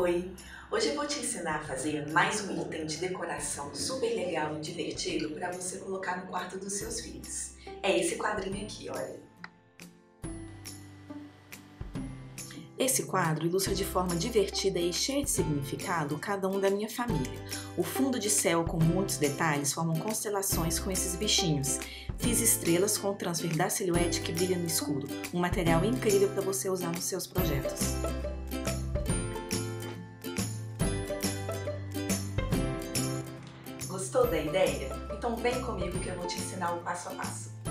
Oi! Hoje eu vou te ensinar a fazer mais um item de decoração super legal e divertido para você colocar no quarto dos seus filhos. É esse quadrinho aqui, olha. Esse quadro ilustra de forma divertida e cheia de significado cada um da minha família. O fundo de céu com muitos detalhes formam constelações com esses bichinhos. Fiz estrelas com o transfer da silhuete que brilha no escuro, um material incrível para você usar nos seus projetos. Gostou da ideia? Então vem comigo que eu vou te ensinar o passo a passo.